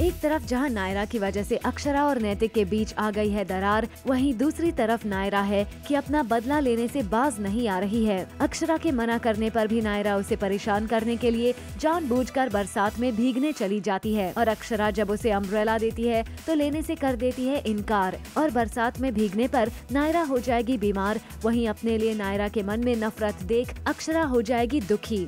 एक तरफ़ जहाँ नायरा की वजह से अक्षरा और नैतिक के बीच आ गई है दरार, वहीं दूसरी तरफ़ नायरा है कि अपना बदला लेने से बाज नहीं आ रही है। अक्षरा के मना करने पर भी नायरा उसे परेशान करने के लिए जानबूझकर बरसात में भीगने चली जाती है और अक्षरा जब उसे अम्ब्रेला देती है तो लेने से कर देती है इनकार और बरसात में भीगने पर नायरा हो जाएगी बीमार। वहीं अपने लिए नायरा के मन में नफरत देख अक्षरा हो जाएगी दुखी।